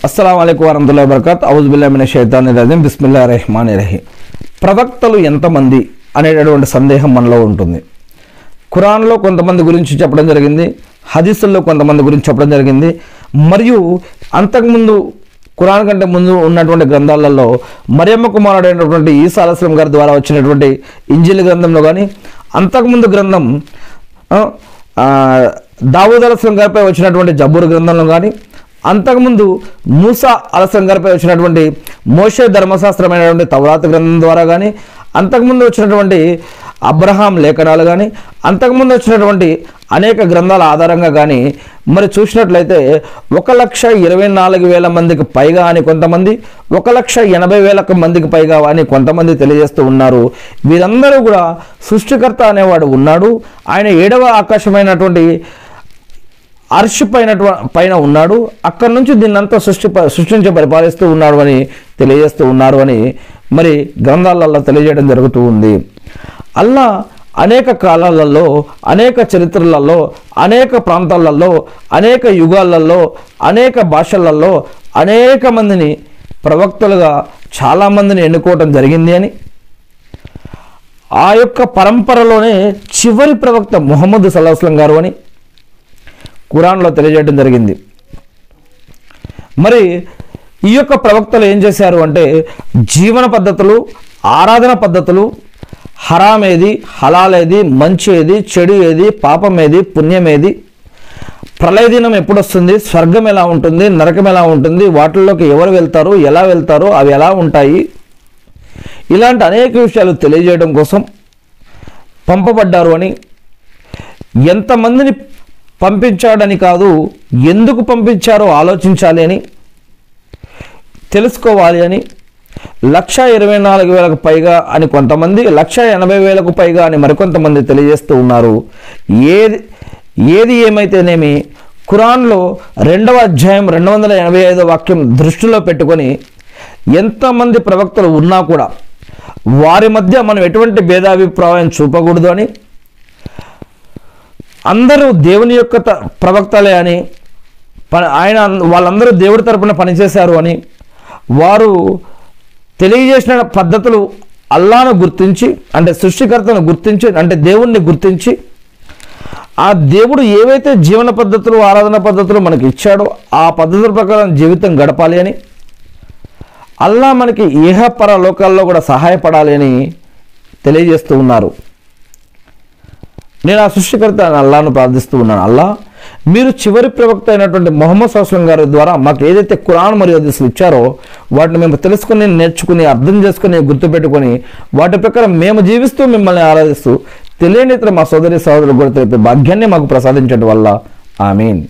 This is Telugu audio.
అస్సలం వరహతుల్లా వరకత్ అవుజుబుల్లామిన షైతాని రజీం బిస్మిల్లా రెహమాన్ రహీం ప్రవక్తలు ఎంతమంది అనేటటువంటి సందేహం మనలో ఉంటుంది. ఖురాన్లో కొంతమంది గురించి చెప్పడం జరిగింది. హదీసుల్లో కొంతమంది గురించి చెప్పడం జరిగింది. మరియు అంతకుముందు ఖురాన్ కంటే ముందు ఉన్నటువంటి గ్రంథాలలో మరియమ్మ కుమారుడైనటువంటి ఈసా అలస్లం గారి ద్వారా వచ్చినటువంటి ఇంజిల్ గ్రంథంలో కానీ అంతకుముందు గ్రంథం ఆ, దావూద్ అలస్లం గారిపై వచ్చినటువంటి జబ్బూరు గ్రంథంలో కానీ అంతకుముందు మూసా అలస్లం గారిపై వచ్చినటువంటి మోషే ధర్మశాస్త్రమైనటువంటి తవరాత గ్రంథం ద్వారా కానీ అంతకుముందు వచ్చినటువంటి అబ్రహాం లేఖనాలు కానీ అంతకుముందు వచ్చినటువంటి అనేక గ్రంథాల ఆధారంగా కానీ మరి చూసినట్లయితే ఒక లక్ష ఇరవై నాలుగు వేల మందికి పైగా అని కొంతమంది ఒక లక్ష ఎనభై వేల మందికి పైగా అని కొంతమంది తెలియజేస్తూ ఉన్నారు. వీరందరూ కూడా సృష్టికర్త అనేవాడు ఉన్నాడు. ఆయన ఏడవ ఆకాశమైనటువంటి అర్ష్ పైన పైన ఉన్నాడు. అక్కడి నుంచి దీన్నంతా సృష్టి సృష్టించి పరిపాలిస్తూ ఉన్నాడు అని తెలియజేస్తూ ఉన్నారు అని మరి గ్రంథాలలో తెలియజేయడం జరుగుతూ ఉంది. అల్లా అనేక కాలాలలో అనేక చరిత్రలలో అనేక ప్రాంతాలలో అనేక యుగాలలో అనేక భాషలలో అనేక మందిని ప్రవక్తలుగా చాలామందిని ఎన్నుకోవటం జరిగింది అని. ఆ యొక్క పరంపరలోనే చివరి ప్రవక్త ముహమ్మద్ సల్లాహస్లం గారు అని కురాన్లో తెలియజేయడం జరిగింది. మరి ఈ యొక్క ప్రవక్తలు ఏం చేశారు అంటే జీవన పద్ధతులు ఆరాధన పద్ధతులు హరాం ఏది హలాల్ ఏది మంచి ఏది చెడు ఏది పాపం ఏది పుణ్యం ఏది ప్రళయ దినం ఎప్పుడు వస్తుంది స్వర్గం ఎలా ఉంటుంది నరకం ఎలా ఉంటుంది వాటిల్లోకి ఎవరు వెళ్తారు ఎలా వెళ్తారు అవి ఎలా ఉంటాయి? ఇలాంటి అనేక విషయాలు తెలియజేయడం కోసం పంపబడ్డారు అని ఎంతమందిని పంపించాడని కాదు ఎందుకు పంపించారో ఆలోచించాలి అని తెలుసుకోవాలి అని లక్ష ఇరవై నాలుగు వేలకు పైగా అని కొంతమంది లక్ష ఎనభై వేలకు పైగా అని మరికొంతమంది తెలియజేస్తూ ఉన్నారు. ఏది ఏది ఏమైతేనేమి ఖురాన్లో రెండవ అధ్యాయం రెండు వందల ఎనభై ఐదో వాక్యం దృష్టిలో పెట్టుకొని ఎంతమంది ప్రవక్తలు ఉన్నా కూడా వారి మధ్య మనం ఎటువంటి భేదాభిప్రాయం చూపకూడదు అని అందరూ దేవుని యొక్క త- ప్రవక్తలే అని ప- ఆయన వాళ్ళందరూ దేవుడి తరపున పనిచేశారు అని వారు తెలియజేసిన పద్ధతులు అల్లాను గుర్తించి అంటే సృష్టికర్తను గుర్తించి అంటే దేవుణ్ణి గుర్తించి ఆ దేవుడు ఏవైతే జీవన పద్ధతులు ఆరాధన పద్ధతులు మనకి ఇచ్చాడో ఆ పద్ధతుల ప్రకారం జీవితం గడపాలి అని అల్లా మనకి ఇహపర లోకాల్లో కూడా సహాయపడాలి అని తెలియజేస్తూ ఉన్నారు. నేను ఆ సృష్టికర్త అల్లాను ప్రార్థిస్తూ ఉన్నాను. అల్లా మీరు చివరి ప్రవక్త అయినటువంటి మొహమ్మద్ సస్లం గారి ద్వారా మాకు ఏదైతే ఖురాన్ మరియు హదీసులు ఇచ్చారో వాటిని మేము తెలుసుకుని నేర్చుకుని అర్థం చేసుకుని గుర్తుపెట్టుకొని వాటి ప్రకారం మేము జీవిస్తూ మిమ్మల్ని ఆరాధిస్తూ తెలియని ఇతర మా సోదరి సోదరులు కూడా తెలిపే భాగ్యాన్ని మాకు ప్రసాదించడం వల్ల. ఆమెన్.